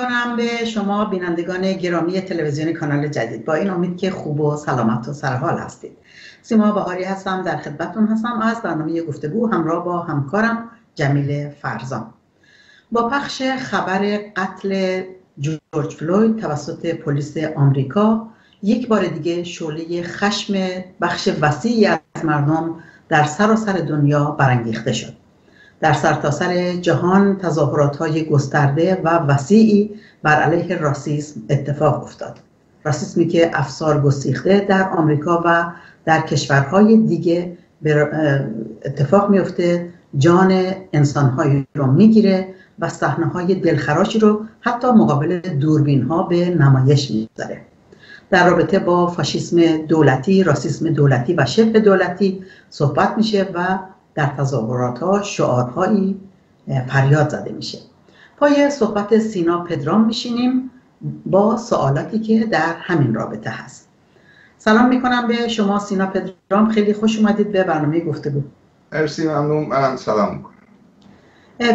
می‌کنم به شما بینندگان گرامی تلویزیون کانال جدید. با این امید که خوب و سلامت و سرحال هستید. سیما بهاری هستم در خدمتتون هستم. از برنامه گفتگو همراه با همکارم جمیل فرزان. با پخش خبر قتل جورج فلوید توسط پلیس آمریکا یک بار دیگه شعله خشم بخش وسیعی از مردم در سراسر سر دنیا برانگیخته شد. در سرتاسر سر جهان تظاهرات های گسترده و وسیعی بر علیه راسیسم اتفاق افتاد. راسیسمی که افسار گسیخته در آمریکا و در کشورهای دیگه اتفاق میفته جان انسانهایی رو می‌گیره و صحنه های دلخراشی رو حتی مقابل دوربین ها به نمایش می‌ذاره در رابطه با فاشیسم دولتی، راسیسم دولتی و شبه دولتی صحبت میشه و در تظاهرات ها شعارهایی فریاد زده میشه. پای صحبت سینا پدرام میشینیم با سوالاتی که در همین رابطه هست. سلام می‌کنم به شما سینا پدرام. خیلی خوش اومدید به برنامه گفتگو. مرسی ممنون. منم سلام می‌کنم.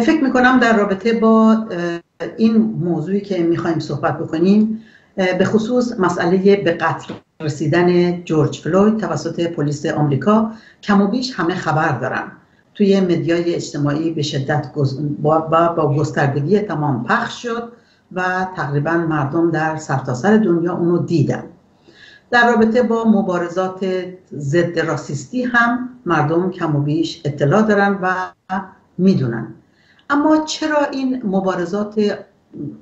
فکر می‌کنم در رابطه با این موضوعی که می‌خوایم صحبت بکنیم به خصوص مسئله به قتل رسیدن جورج فلوید توسط پلیس آمریکا کم و بیش همه خبر دارن. توی مدیای اجتماعی به شدت با, با گستردگی تمام پخش شد و تقریبا مردم در سرتاسر سر دنیا اونو دیدن. در رابطه با مبارزات ضد راسیستی هم مردم کم و بیش اطلاع دارن و می‌دونن. اما چرا این مبارزات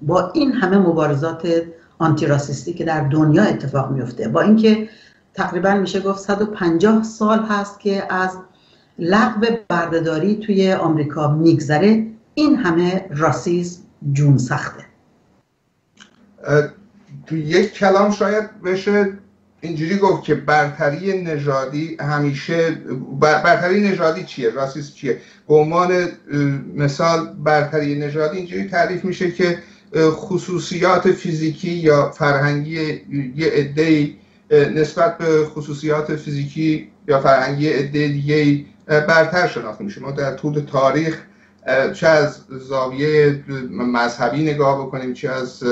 با این همه مبارزات آنتی راسیستی که در دنیا اتفاق میفته. با اینکه تقریبا میشه گفت 150 سال هست که از لغو بردهداری توی آمریکا میگذره این همه راسیسم جون سخته. تو یک کلام شاید بشه اینجوری گفت که برتری نژادی همیشه برتری نژادی چیه؟ راسیسم چیه؟ به عنوان مثال برتری نژادی اینجوری تعریف میشه که خصوصیات فیزیکی یا فرهنگی یه عده نسبت به خصوصیات فیزیکی یا فرهنگی عده دیگه برتر شناخته میشه. ما در طول تاریخ چه از زاویه مذهبی نگاه بکنیم چه از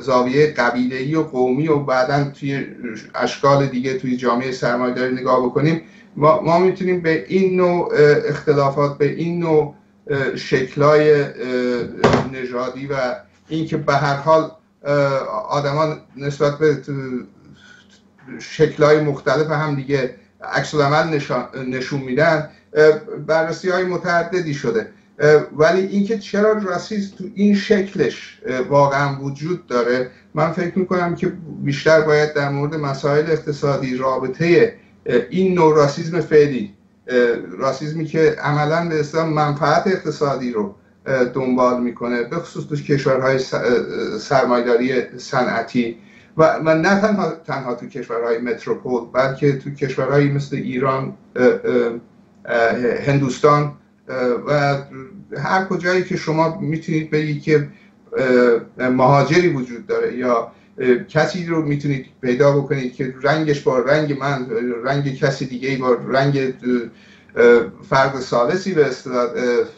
زاویه قبیله‌ای و قومی و بعدا توی اشکال دیگه توی جامعه سرمایه‌داری نگاه بکنیم. ما, ما می‌تونیم به این نوع اختلافات به این نوع شکلای نژادی و اینکه به هر حال آدمان نسبت به شکلهای مختلف هم دیگه عکس عمل نشون میدن بررسی های متعددی شده. ولی اینکه چرا راسیسم تو این شکلش واقعا وجود داره من فکر می‌کنم که بیشتر باید در مورد مسائل اقتصادی رابطه این نوع راسیزم فعلی راسیزمی که عملا به اسلام منفعت اقتصادی رو دنبال می‌کنه به خصوص تو کشورهای سرمایداری صنعتی. و, و نه تنها, تنها تو کشورهای متروپول بلکه تو کشورهایی مثل ایران هندوستان و هر کجایی که شما می‌تونید بگید که مهاجری وجود داره یا کسی رو می‌تونید پیدا بکنید که رنگش با رنگ من رنگ کسی دیگه با رنگ فرد سالسی به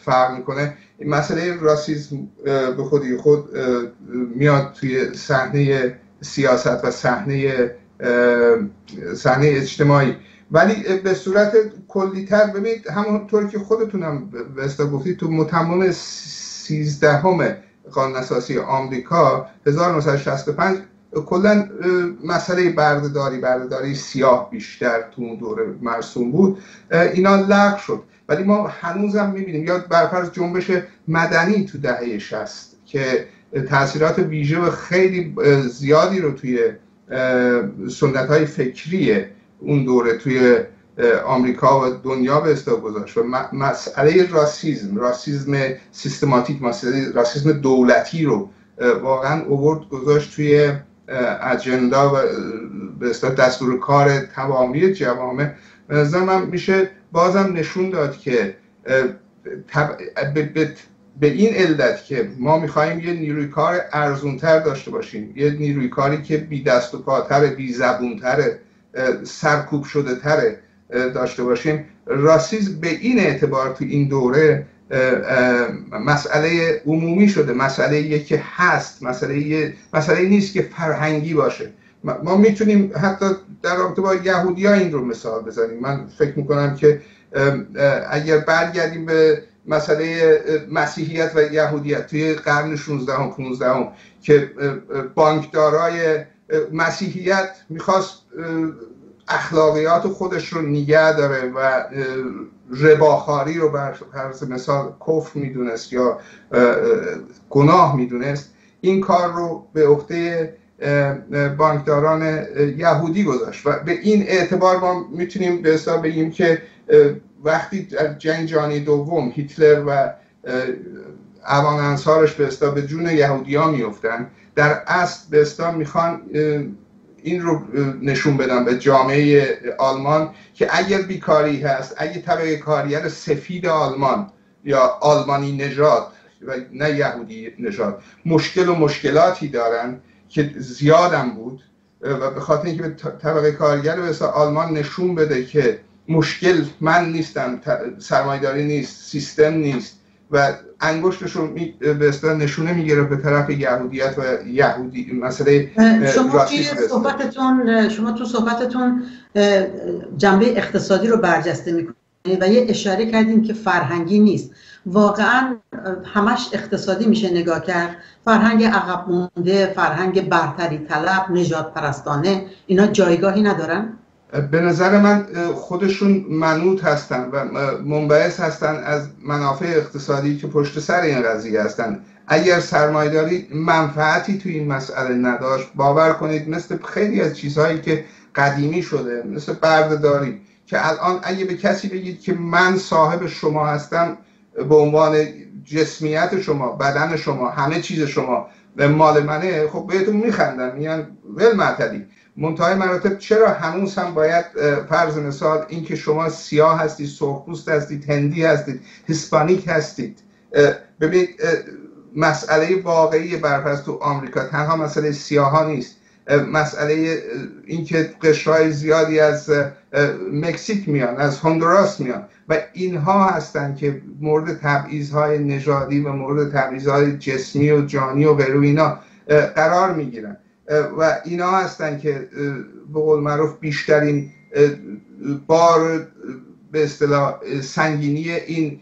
فرق می‌کنه. این مسئله راسیزم به خودی خود میاد توی صحنه سیاست و صحنه صحنه اجتماعی. ولی به صورت کلیتر ببینید همونطور که خودتونم به گفتید تو متمم سیزدهم قانون اساسی آمریکا 1965 کلا مسئله بردهداری بردهداری سیاه بیشتر تو اون دوره مرسوم بود. اینا لغو شد. ولی ما هنوزم می‌بینیم یا برفرض جنبش مدنی تو دهه 60 که تاثیرات ویژه و خیلی زیادی رو توی سنت های فکری اون دوره توی آمریکا و دنیا به استفاده گذاشت. و مسئله راسیزم راسیزم سیستماتیک مسئله راسیزم دولتی رو واقعا اوورد گذاشت توی اجندا و به دستور کار تمامی جوامع. به میشه بازم نشون داد که به این علت که ما می‌خواهیم یه نیروی کار ارزونتر داشته باشیم یه نیروی کاری که بی دست و پاتر بی زبونتر سرکوب شده تره داشته باشیم راسیزم به این اعتبار تو این دوره مسئله عمومی شده مسئله که هست مسئله مسئله نیست که فرهنگی باشه. ما می‌تونیم حتی در رابطه با یهودی این رو مثال بزنیم. من فکر می‌کنم که اگر برگردیم به مسئله مسیحیت و یهودیت توی قرن 16 و 15 که بانکدارای مسیحیت می‌خواست اخلاقیات خودش رو نگه داره و رباخاری رو بر مثال کفر می‌دونست یا گناه می‌دونست این کار رو به عهده بانکداران یهودی گذاشت و به این اعتبار ما می‌تونیم به حساب بگیم که وقتی جنگ جهانی دوم هیتلر و اوان انصارش به به جون یهودی ها میفتن در اصل به استا می‌خوان این رو نشون بدم به جامعه آلمان که اگر بیکاری هست اگر طبقه کارگر سفید آلمان یا آلمانی نژاد و نه یهودی نژاد مشکل و مشکلاتی دارن که زیادم بود و به خاطر اینکه به طبقه کارگر به آلمان نشون بده که مشکل من نیستم سرمایداری نیست سیستم نیست و انگشتش رو به نشونه می‌گیره به طرف یهودیت و یهودی مسئله شما صحبتتون شما تو صحبتتون جنبه اقتصادی رو برجسته می‌کنید و یه اشاره کردیم که فرهنگی نیست. واقعا همش اقتصادی میشه نگاه کرد. فرهنگ عقب مونده فرهنگ برتری طلب نجات پرستانه اینا جایگاهی ندارن. به نظر من خودشون منوط هستن و منبعث هستن از منافع اقتصادی که پشت سر این قضیه هستن. اگر سرمایداری منفعتی توی این مسئله نداشت باور کنید مثل خیلی از چیزهایی که قدیمی شده مثل بردهداری که الان اگه به کسی بگید که من صاحب شما هستم به عنوان جسمیت شما بدن شما همه چیز شما مال منه خب بهتون میخندن میگن ول معتدی منتهای مراتب چرا هنوز هم باید فرض مثال اینکه شما سیاه هستید سرخپوست هستید هندی هستید هسپانیک هستید. ببینید مسئله واقعی برفرض تو آمریکا تنها مسئله سیاه نیست. مسئله اینکه قشرهای زیادی از مکزیک میان از هندوراس میان. و اینها هستند که مورد تبعیض نژادی و مورد تبعیض جسمی و جانی و غیره اینا قرار می‌گیرن. و اینا هستن که به قول معروف بیشترین بار به اصطلاح سنگینی این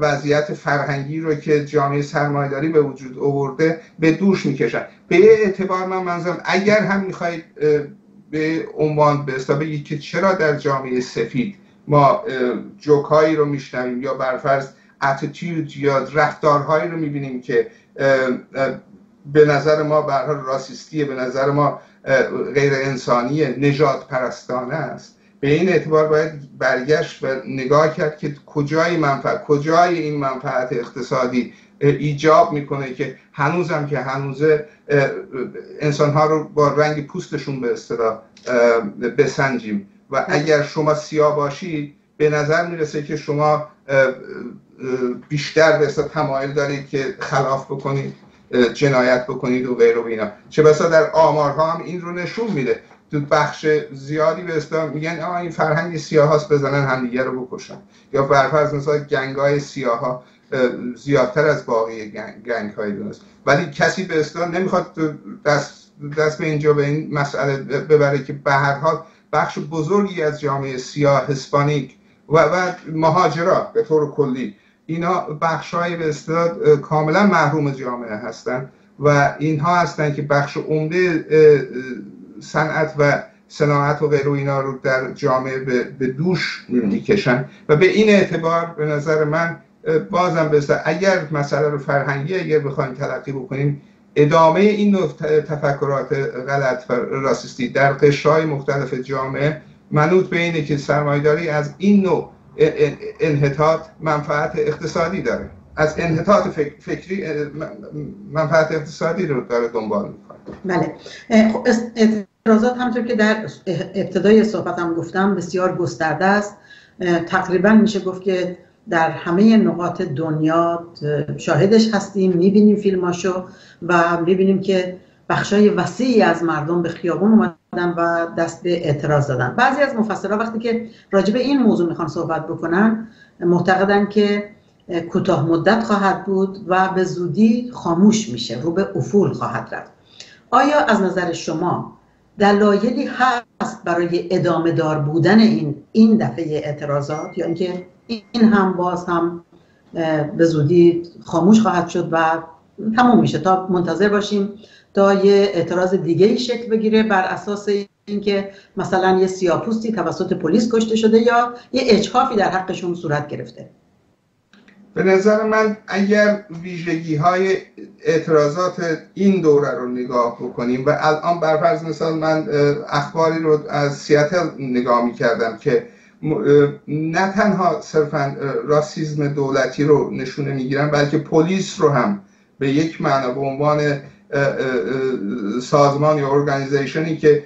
وضعیت فرهنگی رو که جامعه سرمایداری به وجود آورده به دوش می‌کشن. به اعتبار من منظورم اگر هم می‌خواید به عنوان به بگید که چرا در جامعه سفید ما جوکایی رو میشنویم یا برفرض اتیتیود یا رفتارهایی رو می‌بینیم که به نظر ما به راسیستیه به نظر ما غیر انسانی نجات پرستانه است. به این اعتبار باید برگشت و نگاه کرد که کجای منفعت کجای این منفعت اقتصادی ایجاب می‌کنه که هنوزم که هنوزه انسانها رو با رنگ پوستشون به اصطلاح بسنجیم. و اگر شما سیاه باشید به نظر می‌رسه که شما بیشتر به تمایل دارید که خلاف بکنید. جنایت بکنید و غیر و اینا. چه بسا در آمارها هم این رو نشون میده. تو بخش زیادی به اسلام میگن آه این فرهنگ سیاه هاست بزنن همدیگه رو بکشن. یا برفرض مثلا گنگ های سیاه ها زیادتر از باقی گنگ, های دونست ولی کسی به اسلام نمی‌خواد دست, دست به اینجا به این مسئله ببره که به هر حال بخش بزرگی از جامعه سیاه هسپانیک و, و مهاجرا به طور کلی اینا بخش های به اصطلاح کاملا محروم جامعه هستند و اینها هستند که بخش عمده صنعت و صناعت و غیر اینا رو در جامعه به دوش می‌کشن و به این اعتبار به نظر من بازم بسته اگر مسئله رو فرهنگی اگر بخوایم تلقی بکنیم ادامه این نوع تفکرات غلط و راسیستی در قشرهای مختلف جامعه منوط به اینه که سرمایداری از این نوع انحطاط منفعت اقتصادی داره. از انحطاط فکری منفعت اقتصادی رو داره دنبال می‌کنه. بله. خب اعتراضات همطور که در ابتدای صحبتم گفتم بسیار گسترده است. تقریبا میشه گفت که در همه نقاط دنیا شاهدش هستیم می‌بینیم فیلماشو و می‌بینیم که بخشای وسیعی از مردم به خیابون اومدن و دست به اعتراض دادن بعضی از مفسرها وقتی که راجع به این موضوع می‌خوان صحبت بکنن معتقدن که کوتاه مدت خواهد بود و به زودی خاموش میشه رو به افول خواهد رفت. آیا از نظر شما دلایلی هست برای ادامه دار بودن این این دفعه اعتراضات؟ یا اینکه این هم باز هم به زودی خاموش خواهد شد و تموم میشه. تا منتظر باشیم تا یه اعتراض دیگه ای شکل بگیره بر اساس اینکه مثلا یه سیاپوستی توسط پلیس کشته شده یا یه اجحافی در حقشون صورت گرفته. به نظر من اگر ویژگی های اعتراضات این دوره رو نگاه بکنیم و الان برفرض مثال من اخباری رو از سیاتل نگاه می کردم که نه تنها صرفا راسیزم دولتی رو نشونه می‌گیرن بلکه پلیس رو هم به یک معنا به عنوان سازمان یا ارگانیزیشنی که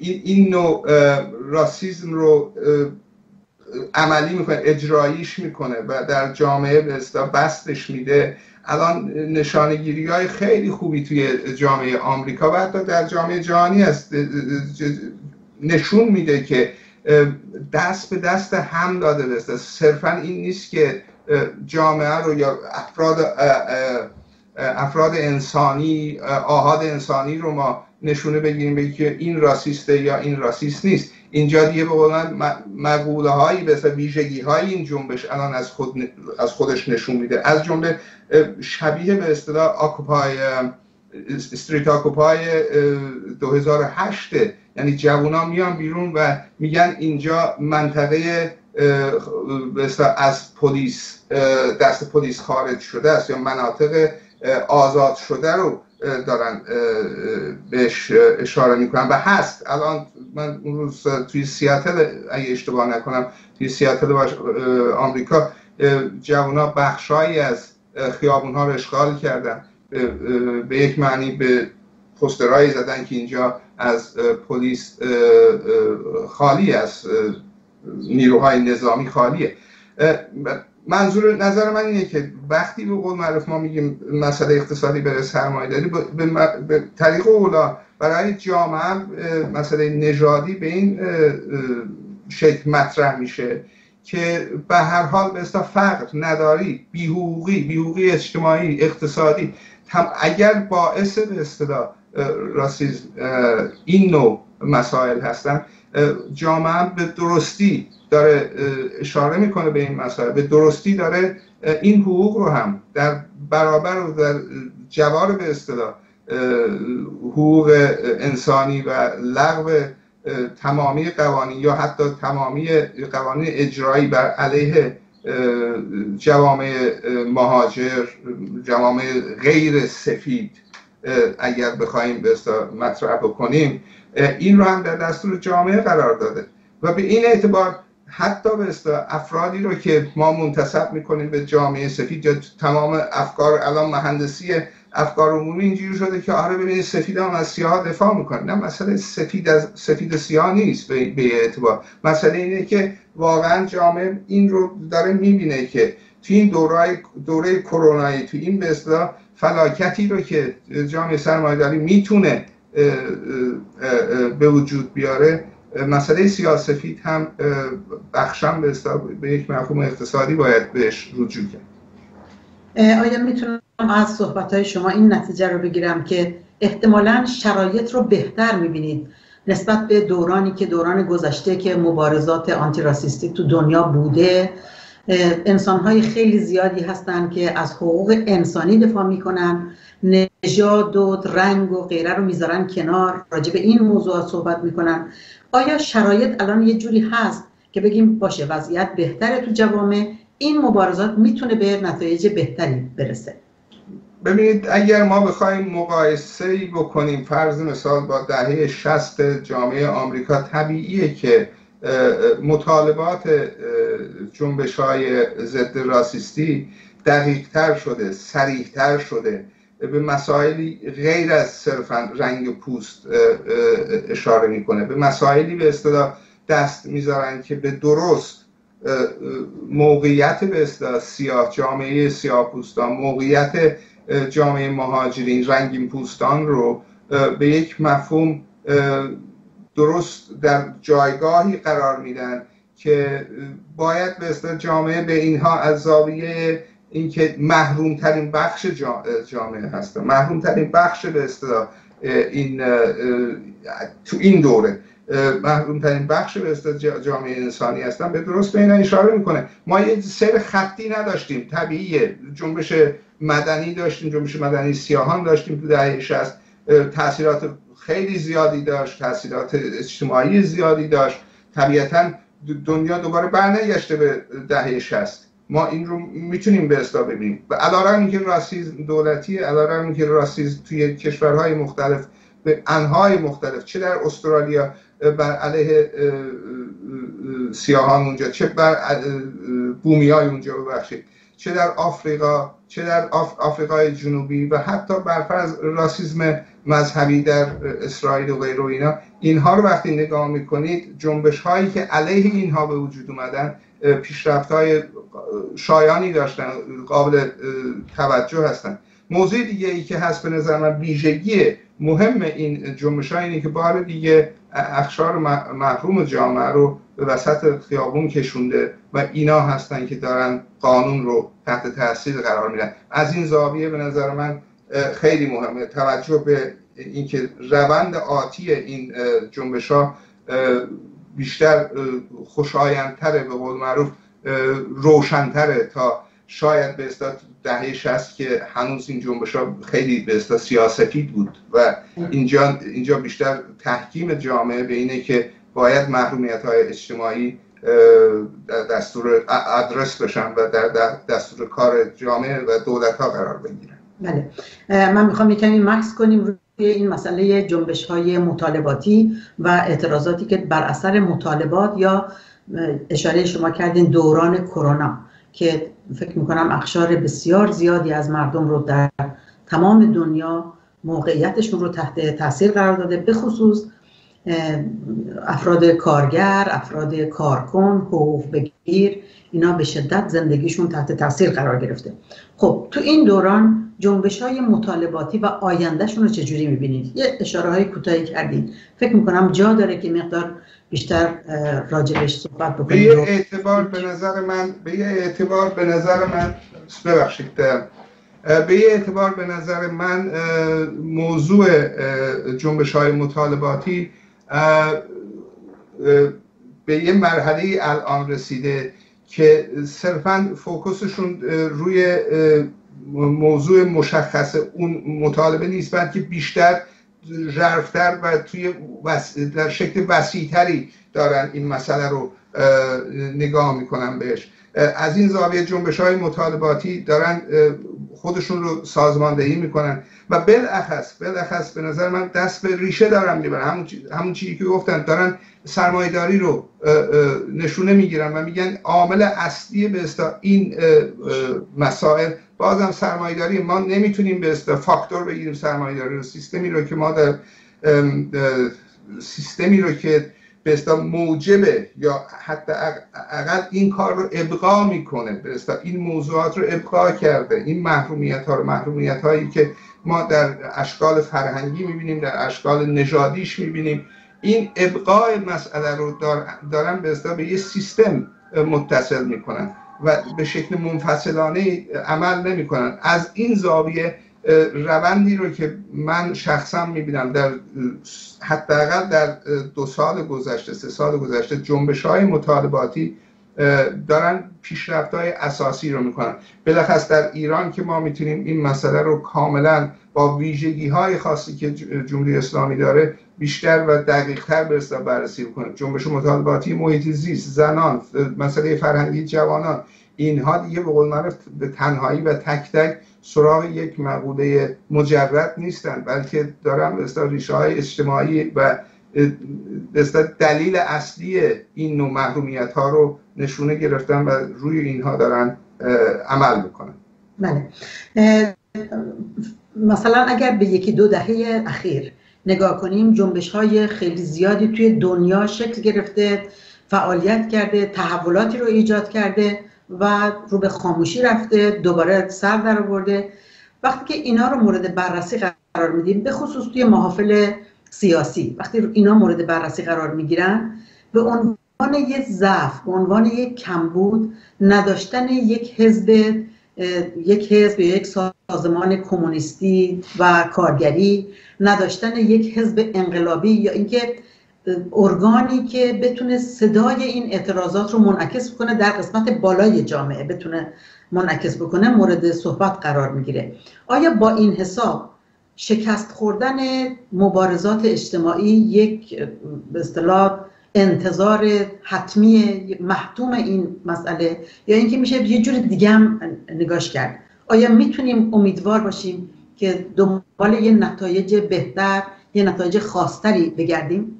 این نوع راسیزم رو عملی می‌کنه اجراییش می‌کنه و در جامعه به بستش میده. الان نشانگیری های خیلی خوبی توی جامعه آمریکا و حتی در جامعه جهانی است نشون میده که دست به دست هم داده بسته. صرفا این نیست که جامعه رو یا افراد افراد انسانی آهاد انسانی رو ما نشونه بگیریم بگیم که این راسیسته یا این راسیست نیست. اینجا دیگه به قولن مقوله هایی به ویژگی های این جنبش الان از, خود از خودش نشون میده. از جمله شبیه به اصطلاح آکوپای استریت آکوپای 2008 یعنی جوونا میان بیرون و میگن اینجا منطقه از پلیس دست پلیس خارج شده است یا مناطق آزاد شده رو دارن بهش اشاره می‌کنن. و هست. الان من اون روز توی سیاتل اگه اشتباه نکنم توی سیاتل آمریکا جوانا بخشایی از خیابون ها رو اشغال کردن. به یک معنی به پسترهایی زدن که اینجا از پلیس خالی از نیروهای نظامی خالیه. منظور نظر من اینه که وقتی به قول معروف ما میگیم مسئله اقتصادی بره سرمایه داری به طریق اولا برای جامعه مسئله نژادی به این شکل مطرح میشه که به هر حال به فقر نداری بیهوقی بیهوقی اجتماعی اقتصادی اگر باعث به اصطلاح راسیزم این نوع مسائل هستن. جامعه به درستی داره اشاره می‌کنه به این مسائل. به درستی داره این حقوق رو هم در برابر و در جوار به اصطلاح حقوق انسانی و لغو تمامی قوانین یا حتی تمامی قوانین اجرایی بر علیه جوامع مهاجر جوامع غیر سفید اگر بخوایم به مطرح بکنیم این رو هم در دستور جامعه قرار داده. و به این اعتبار حتی به افرادی رو که ما منتصب می‌کنیم به جامعه سفید یا تمام افکار الان مهندسی افکار عمومی اینجوری شده که آره ببینید سفید هم از سیاه دفاع می‌کنه. نه مسئله سفید از سفید سیاه نیست به, به اعتبار. مسئله اینه که واقعا جامعه این رو داره می‌بینه که توی این دوره دوره کرونایی توی این به فلاکتی رو که جامعه سرمایه‌داری می‌تونه به وجود بیاره. مسئله سیاسفید هم بخشم به, به یک مفهوم اقتصادی باید بهش رجوع کرد. آیا می‌تونم از صحبت های شما این نتیجه رو بگیرم که احتمالا شرایط رو بهتر می‌بینید نسبت به دورانی که دوران گذشته که مبارزات آنتی راسیستی تو دنیا بوده. انسان های خیلی زیادی هستند که از حقوق انسانی دفاع می‌کنن. نژاد و رنگ و غیره رو می‌ذارن کنار راجع به این موضوعات صحبت می‌کنن. آیا شرایط الان یه جوری هست که بگیم باشه وضعیت بهتره تو جوامع؟ این مبارزات می‌تونه به نتایج بهتری برسه. ببینید اگر ما بخوایم مقایسه ای بکنیم فرض مثال با دهه 60 جامعه آمریکا طبیعیه که مطالبات جنبش های ضد راسیستی دقیقتر شده سریحتر شده به مسائلی غیر از صرفا رنگ پوست اشاره می‌کنه. به مسائلی به اصطلاح دست می‌ذارن که به درست موقعیت به اصطلاح سیاه جامعه سیاه پوستان موقعیت جامعه مهاجرین رنگین پوستان رو به یک مفهوم درست در جایگاهی قرار میدن که باید به جامعه به اینها از زاویه اینکه محروم ترین بخش جامعه هستن. محروم ترین بخش به اصطلاح این تو این دوره محروم ترین بخش به جامعه انسانی هستن. به درست به این اشاره می‌کنه. ما یه سر خطی نداشتیم. طبیعیه. جنبش مدنی داشتیم جنبش مدنی سیاهان داشتیم تو دهه 60 تاثیرات خیلی زیادی داشت. تاثیرات اجتماعی زیادی داشت. طبیعتا دنیا دوباره برنگشته به دهه 60 ما این رو می‌تونیم به اصطلاح ببینیم. و علارم اینکه راسیز دولتی علارم اینکه راسیز توی کشورهای مختلف به انهای مختلف چه در استرالیا بر علیه سیاهان اونجا چه بر بومی های اونجا ببخشید. چه در آفریقا چه در آفریقای جنوبی و حتی برفرض راسیزم مذهبی در اسرائیل و غیره و اینا. اینها رو وقتی نگاه می‌کنید جنبش هایی که علیه اینها به وجود اومدن پیشرفت های شایانی داشتن قابل توجه هستن. موضوع دیگه ای که هست به نظر من ویژگی مهم این جنبش اینه که بار دیگه اخشار محروم جامعه رو به وسط خیابون کشونده و اینا هستن که دارن قانون رو تحت تاثیر قرار میدن. از این زاویه به نظر من خیلی مهمه. توجه به اینکه روند آتی این جنبش ها بیشتر خوشایندتره به قول معروف روشنتره تا شاید به اصطلاح دهه 60 که هنوز این جنبش ها خیلی به اصطلاح سیاسفید بود و اینجا اینجا بیشتر تحکیم جامعه به اینه که باید محرومیت های اجتماعی دستور ادرس بشن و در دستور کار جامعه و دولت ها قرار بگیرن. بله. من می‌خوام کمی مکس کنیم روی این مسئله جنبش های مطالباتی و اعتراضاتی که بر اثر مطالبات یا اشاره شما کردین دوران کرونا که فکر می‌کنم اخشار بسیار زیادی از مردم رو در تمام دنیا موقعیتشون رو تحت تاثیر قرار داده به خصوص افراد کارگر افراد کارکن حقوق بگیر اینا به شدت زندگیشون تحت تاثیر قرار گرفته. خب تو این دوران جنبش های مطالباتی و آیندهشون رو چجوری می‌بینید؟ یه اشاره های کوتاهی کردین. فکر می‌کنم جا داره که مقدار بیشتر راجبش صحبت بکنیم. به یه اعتبار به نظر من به یه اعتبار به نظر من ببخشید به یه اعتبار به نظر من موضوع جنبش های مطالباتی به یه مرحله الان رسیده که صرفا فوکسشون روی موضوع مشخص اون مطالبه نیست بلکه بیشتر ژرفتر و توی در شکل وسیعتری دارن این مسئله رو نگاه می‌کنن بهش. از این زاویه جنبش های مطالباتی دارن خودشون رو سازماندهی می‌کنن. و بالاخص بالاخص به نظر من دست به ریشه دارن می‌برن. همون, همون چیزی که گفتن دارن سرمایداری رو نشونه می‌گیرن و میگن عامل اصلی به این مسائل بازم سرمایداری ما نمی‌تونیم به فاکتور بگیریم سرمایداری رو سیستمی رو که ما در سیستمی رو که به موجبه یا حتی اقل این کار رو ابقا می‌کنه. به این موضوعات رو ابقا کرده. این محرومیت ها رو محرومیت هایی که ما در اشکال فرهنگی می‌بینیم در اشکال نژادیش می‌بینیم این ابقای مسئله رو دارن به به یه سیستم متصل می‌کنن و به شکل منفصلانه عمل نمی‌کنن. از این زاویه روندی رو که من شخصا می‌بینم در حداقل در دو سال گذشته سه سال گذشته جنبش های مطالباتی دارن پیشرفت های اساسی رو می‌کنن. بلخص در ایران که ما می‌تونیم این مسئله رو کاملا با ویژگی های خاصی که جمهوری اسلامی داره بیشتر و دقیق تر به بررسی کنیم جنبش مطالباتی محیط زیست زنان مسئله فرهنگی جوانان اینها دیگه به قول به تنهایی و تک تک سراغ یک مقوله مجرد نیستن بلکه دارن به ریشه های اجتماعی و دلیل اصلی این نوع محرومیت ها رو نشونه گرفتن و روی اینها دارن عمل می‌کنن. بله. مثلا اگر به یکی دو دهه اخیر نگاه کنیم جنبش های خیلی زیادی توی دنیا شکل گرفته فعالیت کرده تحولاتی رو ایجاد کرده و رو به خاموشی رفته دوباره سر در آورده. وقتی که اینا رو مورد بررسی قرار میدیم به خصوص توی محافل سیاسی وقتی اینا مورد بررسی قرار می‌گیرن به عنوان یک ضعف به عنوان یک کمبود نداشتن یک حزب یک حزب یا یک سازمان کمونیستی و کارگری نداشتن یک حزب انقلابی یا اینکه ارگانی که بتونه صدای این اعتراضات رو منعکس بکنه در قسمت بالای جامعه بتونه منعکس بکنه مورد صحبت قرار می‌گیره. آیا با این حساب شکست خوردن مبارزات اجتماعی یک به اصطلاح انتظار حتمی محتوم این مسئله یا اینکه میشه یه جور دیگه هم نگاش کرد؟ آیا می‌تونیم امیدوار باشیم که دنبال یه نتایج بهتر یه نتایج خاصتری بگردیم؟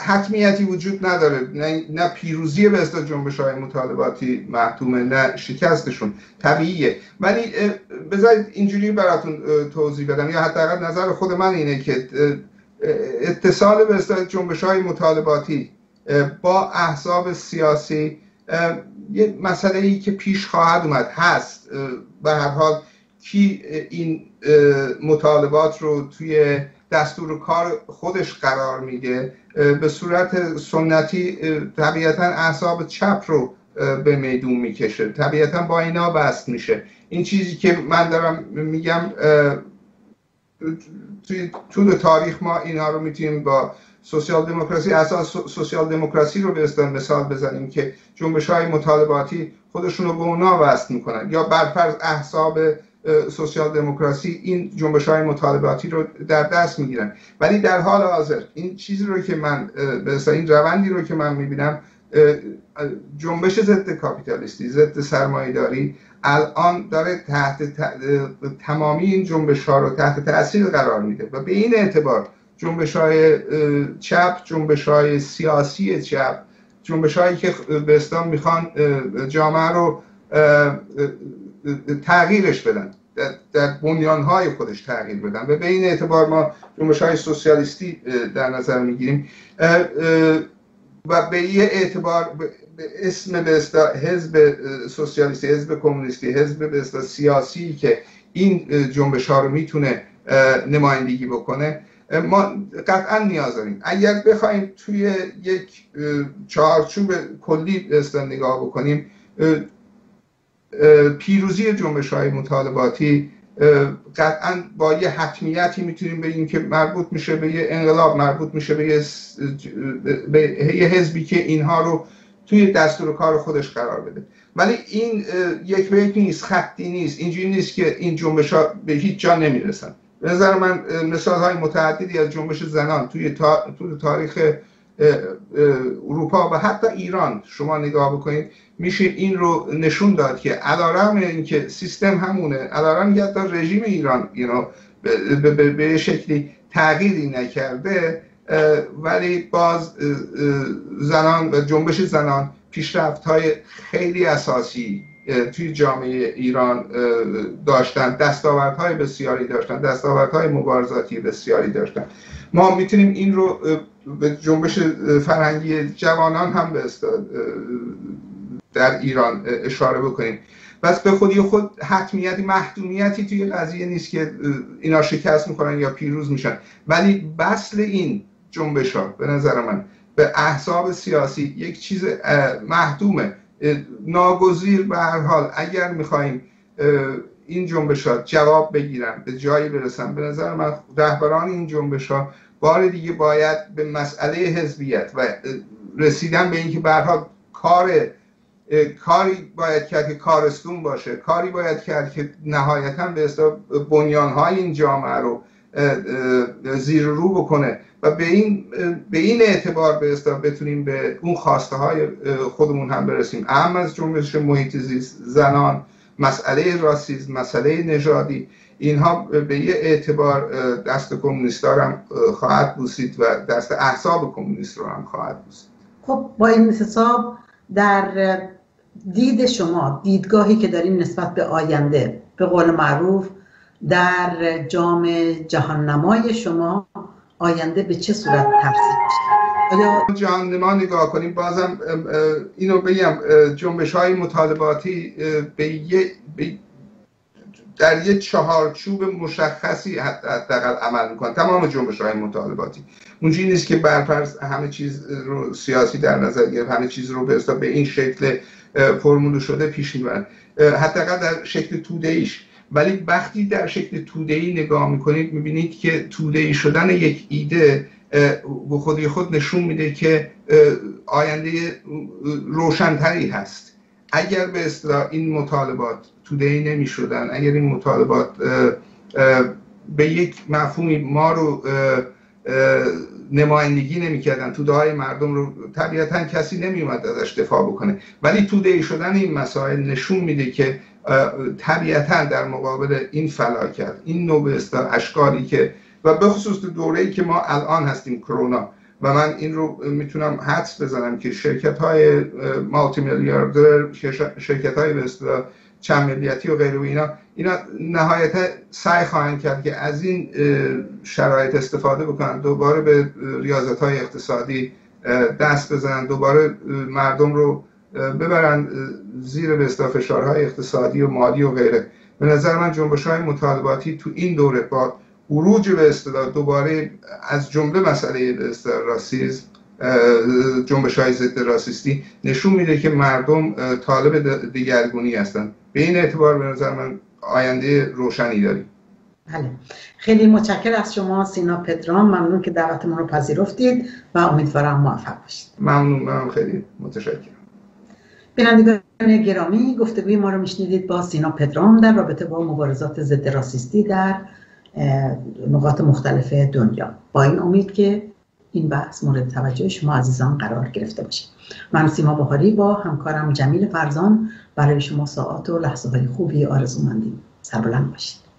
حتمیتی وجود نداره. نه, پیروزی به اصطلاح جنبش های مطالباتی محتومه نه شکستشون. طبیعیه. ولی بذارید اینجوری براتون توضیح بدم. یا حداقل نظر خود من اینه که اتصال به اصطلاح جنبش های مطالباتی با احزاب سیاسی یه مسئله ای که پیش خواهد اومد. هست به هر حال کی این مطالبات رو توی دستور کار خودش قرار میده به صورت سنتی طبیعتا احساب چپ رو به میدون می‌کشه. طبیعتا با اینا بست میشه. این چیزی که من دارم میگم توی طول تاریخ ما اینا رو می‌تونیم با سوسیال دموکراسی اساس سوسیال دموکراسی رو به مثال بزنیم که جنبش های مطالباتی خودشون رو به اونا وصل می‌کنن. یا برفرض احساب سوسیال دموکراسی این جنبش های مطالباتی رو در دست می‌گیرن. ولی در حال حاضر این چیزی رو که من به این روندی رو که من می‌بینم جنبش ضد کاپیتالیستی ضد سرمایهداری الان داره تحت تمامی این جنبش ها رو تحت تاثیر قرار میده و به این اعتبار جنبش های چپ جنبش های سیاسی چپ جنبش هایی که به می‌خوان جامعه رو تغییرش بدن. در بنیان های خودش تغییر بدن. و به این اعتبار ما جنبش های سوسیالیستی در نظر می‌گیریم. و به یه اعتبار به اسم به حزب سوسیالیستی حزب کمونیستی حزب به سیاسی که این جنبش ها رو می‌تونه نمایندگی بکنه. ما قطعا نیاز داریم. اگر بخوایم توی یک چارچوب کلی نگاه بکنیم پیروزی جنبش های مطالباتی قطعا با یه حتمیتی می‌تونیم بگیم که مربوط میشه به یه انقلاب مربوط میشه به یه, به یه حزبی که اینها رو توی دستور کار خودش قرار بده. ولی این یک به یک نیست خطی نیست. اینجوری نیست که این جنبش ها به هیچ جا نمی‌رسن. به نظر من مثال های متعددی از جنبش زنان توی, توی تاریخ اروپا و حتی ایران شما نگاه بکنید میشه این رو نشون داد که علیرغم اینکه سیستم همونه علیرغم که حتی رژیم ایران به شکلی تغییری نکرده ولی باز زنان و جنبش زنان پیشرفت های خیلی اساسی توی جامعه ایران داشتن های بسیاری داشتن های مبارزاتی بسیاری داشتن. ما می‌تونیم این رو به جنبش فرهنگی جوانان هم به در ایران اشاره بکنیم. بس به خودی خود حتمیتی محدومیتی توی قضیه نیست که اینا شکست می‌کنن یا پیروز میشن. ولی بسل این جنبش ها به نظر من به احزاب سیاسی یک چیز محدومه. ناگزیر به هر حال اگر می‌خوایم این جنبش ها جواب بگیرن به جایی برسن. به نظر من رهبران این جنبش ها بار دیگه باید به مسئله حزبیت و رسیدن به اینکه به کار کاری باید کرد که کارستون باشه کاری باید کرد که نهایتا به بنیانهای این جامعه رو زیر رو بکنه و به این به این اعتبار به بتونیم به اون خواسته های خودمون هم برسیم. اهم از جنبش محیط زیست زنان مسئله راسیزم مسئله نژادی اینها به یه اعتبار دست کمونیست هم خواهد بوسید و دست احزاب کمونیست رو هم خواهد بوسید. خب با این حساب در دید شما دیدگاهی که داریم نسبت به آینده به قول معروف در جام جهان نمای شما آینده به چه صورت ترسیم آیا جهان نما نگاه کنیم بازم اینو بگم جنبش های مطالباتی به یه در یه چهارچوب مشخصی حداقل عمل می‌کنن. تمام جنبش های مطالباتی اونجوری نیست که برفرض همه چیز رو سیاسی در نظر گرفت همه چیز رو به به این شکل فرمول شده پیش می‌برن. حداقل در شکل توده ایش ولی وقتی در شکل توده ای نگاه می‌کنید می‌بینید که توده ای شدن یک ایده به خودی خود نشون میده که آینده روشنتری هست. اگر به اصطلاح این مطالبات توده ای نمی شدن اگر این مطالبات به یک مفهومی ما رو نمایندگی نمی‌کردن توده های مردم رو طبیعتا کسی نمیومد ازش دفاع بکنه. ولی توده شدن این مسائل نشون میده که طبیعتا در مقابل این فلاکت این نوع اشکالی که و به خصوص دوره ای که ما الان هستیم کرونا. و من این رو می‌تونم حدس بزنم که شرکت های مالتی میلیاردر شرکت های به چند ملیتی و غیره و اینا اینا نهایت سعی خواهند کرد که از این شرایط استفاده بکنن دوباره به ریاضت های اقتصادی دست بزنن دوباره مردم رو ببرن زیر به فشارهای اقتصادی و مالی و غیره. به نظر من جنبش های مطالباتی تو این دوره با اروج به اصطلاح دوباره از جمله مسئله راسیزم جنبش های ضد راسیستی نشون میده که مردم طالب دیگرگونی هستند به این اعتبار به نظر من آینده روشنی داریم. بله. خیلی متشکر از شما سینا پدرام. ممنون که دعوتمون رو پذیرفتید و امیدوارم موفق باشید. ممنون من خیلی متشکرم. بینندگان گرامی گفتگوی ما رو میشنیدید با سینا پدرام در رابطه با مبارزات ضد راسیستی در نقاط مختلف دنیا. با این امید که این بحث مورد توجه شما عزیزان قرار گرفته باشه. من سیما بخاری با همکارم جمیل فرزان برای شما ساعت و لحظه های خوبی آرزو مندیم سربلند باشید.